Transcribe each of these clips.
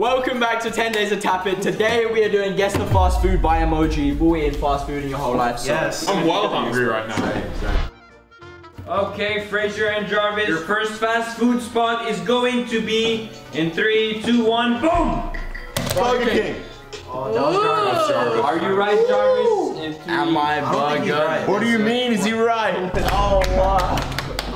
Welcome back to 10 Days of Tap It. Today we are doing Guess the Fast Food by Emoji. Will we eat fast food in your whole life? So- Yes. I'm well hungry right now. Okay, Fraser and Jarvis, your first fast food spot is going to be in three, two, one, boom! Burger King. Oh, are you right, Jarvis? Am I I don't think he's burger? right. What do you mean? Is he right? Oh, wow.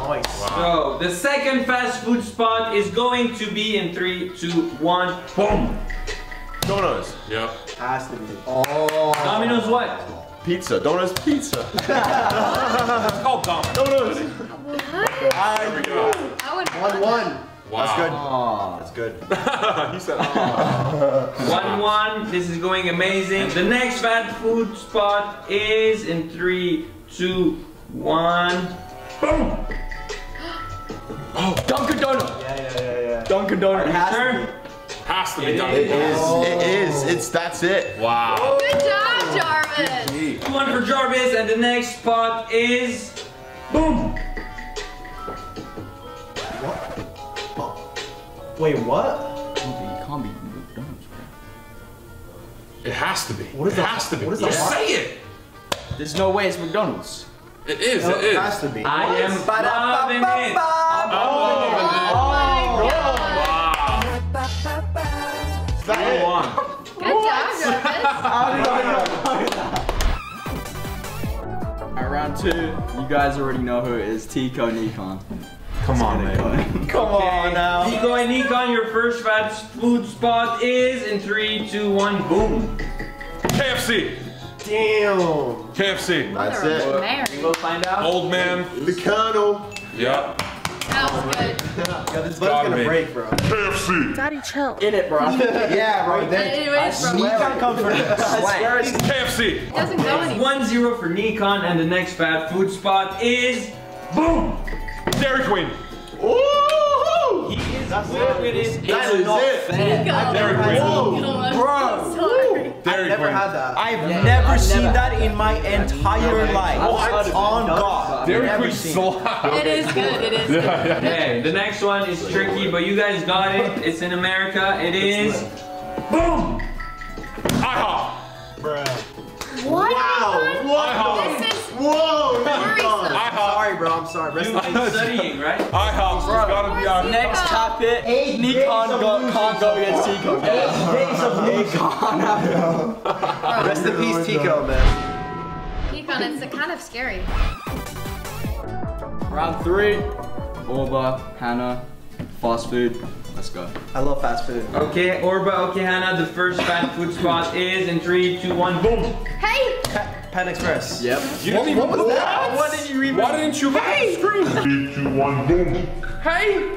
Nice. So, the second fast food spot is going to be in three, two, one, boom! Domino's. Yep. Has to be. Oh. Domino's what? Pizza. Domino's pizza. It's called Domino's. Domino's. There we go. I would One one. Wow. That's good. he said. One, one. This is going amazing. The next fast food spot is in three, two, one, boom! Dunkin' Donuts. Yeah, yeah, yeah, yeah. Dunkin' Donuts. Has to Sure. Has to be It Domino's. It is. It is. It's that's it. Wow. Good job, Jarvis. One for Jarvis, and the next spot is boom! Oh. Wait, what? It can't be McDonald's. It has to be. What is it the- has to be. what is the Just say it. There's no way it's McDonald's. It is. No, It it is. has to be. I am loving it. Oh my god. That Go on. Good job, Jarvis. At round two, you guys already know who it is. Teeqo Nikan. Come on, man. Come on now. Nico and Nikan, your first fast food spot is in three, two, one, boom. KFC. Damn. KFC. That's Mother it. Mary. We'll find out. Old man. The Colonel. Yep. That was good. Yo, this gotta gonna be. break, bro. KFC. Daddy, chill. In it, bro. yeah, bro. Then Anyways, bro. Nikan comes for the slang. KFC. It doesn't go anywhere. 1-0 for Nikan, and the next fast food spot is boom. Dairy Queen. Woohoo! He is good with his That is it. Nico. Dairy Queen. Nico, I'm Bro. So sorry. Dairy Never Queen. had that. I've Yeah, never I've seen never- that in my entire life. What? On God. Dairy Queen seen it. slap. It is good. It is good. Okay, the next one is tricky, but you guys got it. It's in America. It is boom. IHOP. What? Wow. IHOP. This is Whoa. worrisome. IHOP. Sorry, bro. I'm sorry. Rest You've in been studying, right? IHOP's gotta be our Next tap it. Eight Nikan days of go, losing can't go against Teeqo. Days of losing. Rest in peace, Teeqo, man. Nikan, it's kind of scary. Round three. Orba, Hannah, fast food. Let's go. I love fast food. Okay, Orba, okay, Hannah, the first fast food spot is in three, two, one, boom. Hey! Pan Express. Yep. You didn't even. what was that? What did you even? Why didn't you look at the screen? Hey.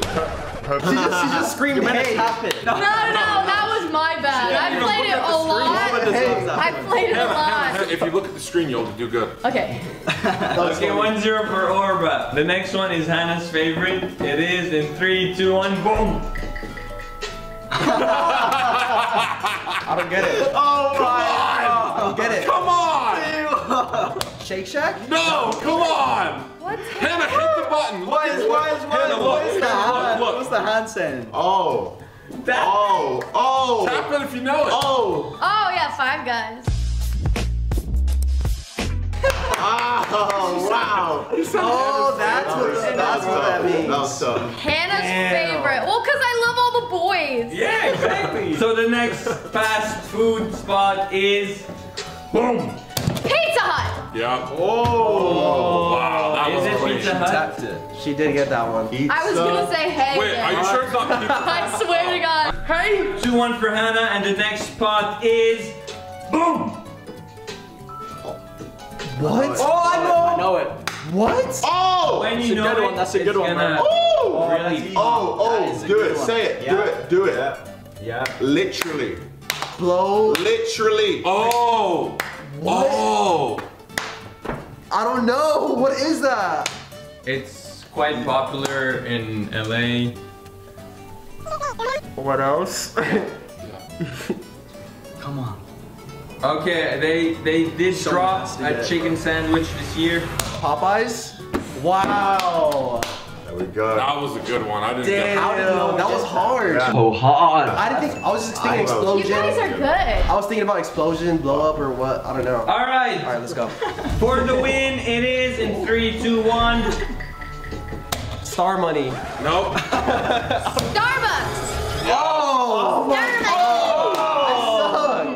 She just, she just screamed, hey. Tap it. No, no, that was my bad. I even played it a lot. I played it a lot. If you look at the screen, you'll do good. Okay. Okay, 1 0 for Orba. The next one is Hannah's favorite. It is in three, two, one, boom. I don't get it. Oh my I don't get it. Come on! Shake Shack? No, come on! What's Hannah, hit the button. Look What at is, what is, what Hannah, is, look. what is the hand? Look, look. What's the hand saying? Oh. Oh. Oh. Tap it if you know it. Oh. Oh, yeah, Five Guys. Oh. Wow. Oh, that's what, that's what that means. That was tough. Hannah's Damn. favorite. Well, because I love all the boys. Yeah, exactly. so the next fast food spot is boom. Pizza Hut. Yeah. Oh. oh wow, that Is was it crazy. Pizza Hut? She Tapped it. She did get that one. I was gonna say hey. Wait, are you sure it's not pizza? I swear to God. Hey! 2 1 for Hannah, and the next spot is boom. What? Oh, I know. I know it. What? Oh. When you a know good it, one, that's a good one, gonna man. Oh. really Oh. Oh. oh do it. one. Say it. Do it. Do it. Yeah. Literally. Blow. Literally. Oh. Oh. I don't know. What is that? It's quite popular in LA. What else? Come on. Okay, they they did Someone drop a chicken sandwich this year. Popeyes? Wow. There we go. That was a good one. I didn't Damn, get that was hard. So hard. I didn't think. I was just thinking I know. You explosion. guys are good. I was thinking about explosion, blow up, or what? I don't know. All All right. right, let's go. For the win, it is in three, two, one. Star money. Nope. Starbucks.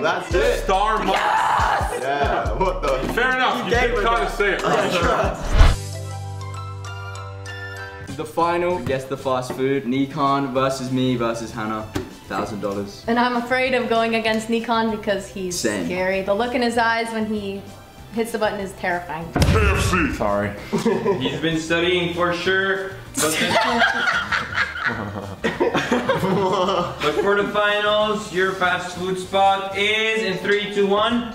That's it. Star Mark. Yeah. What the? Fair enough. You gave did her kind of say it right. The final, guess the fast food. Nikan versus me versus Hannah. Thousand dollars. And I'm afraid of going against Nikan because he's Same. scary. The look in his eyes when he hits the button is terrifying. KFC. Sorry. He's been studying for sure. But, for the finals, your fast food spot is in three, two, one.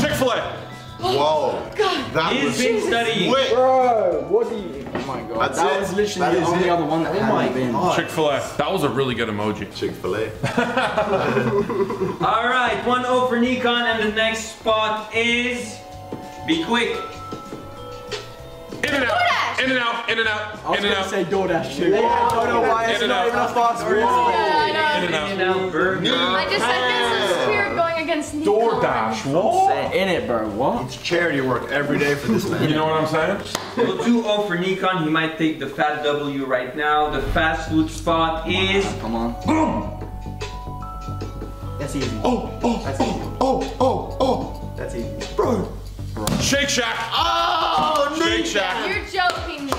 Chick Fil A. Oh, Whoa. That He's was been studying. quick. Bro, what do you? Oh my god. That's that it. was literally That the only it. other one that Oh hadn't my been. god. Chick Fil A. That was a really good emoji. Chick Fil A. All right, 1-0 for Nikan, and the next spot is. Be quick. In and out. DoorDash. In and out. In and out. I was In and gonna out. say DoorDash too. I don't know why In it's and not even a fast food. Yeah, I know. In and out. In-N-Out Burger. I just said this is weird going against Nikan. DoorDash. What? In it, bro. What? It's charity work every day for this man. You know what I'm saying? So 2-0 for Nikan. He might take the fat W right now. The fast food spot is. Come on. Boom. That's easy. Oh, oh, That's easy. oh, oh, oh. oh. That's easy. Bro. Shake Shack. Oh, Shake Shack.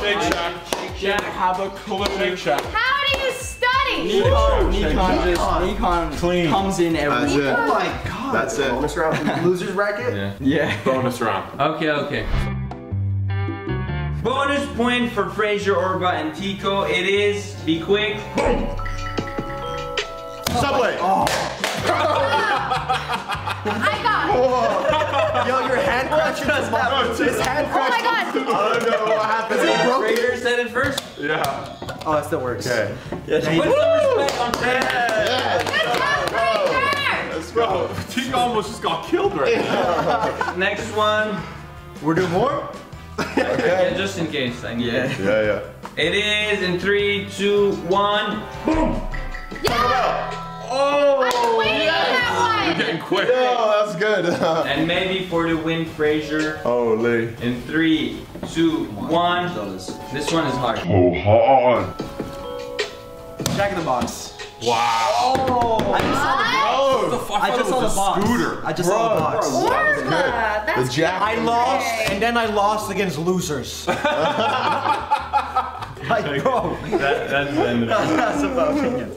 You're joking me. Shake Shack. Didn't have a clue. Shake Shack. How do you study? Nikan, Nikan just Nikan Clean. comes in every That's week. it. Oh my god. That's it. Bonus round. Losers bracket. Yeah. Yeah. Bonus round. Okay, okay. Bonus point for Fraser, Orba, and Teeqo. It is. Be quick. Subway. Oh. I got it. Yo, your hand crunching is my. His hand Oh my god. I don't know what happened. Fraser said it first. Yeah. Oh, that still works. Okay. Put some respect on Fraser. Good job, Fraser. Let's go. Bro, Tika almost just got killed right now. Next one. We're doing more? Yeah, just in case. I need Yeah. it. Yeah, yeah. It is in three, two, one. boom. Yeah. Oh! I'm waiting on. Getting quick. Oh, that's good. And maybe for the win, Fraser. Holy. In three, two, one. This one is hard. Oh, hard. Jack in the box. Wow. What? Oh, I just saw the box. Scooter. I just saw the box. Orba. That's the jack. I lost, and then I lost against losers. like, bro, That, that's the end of it. that's about opinion.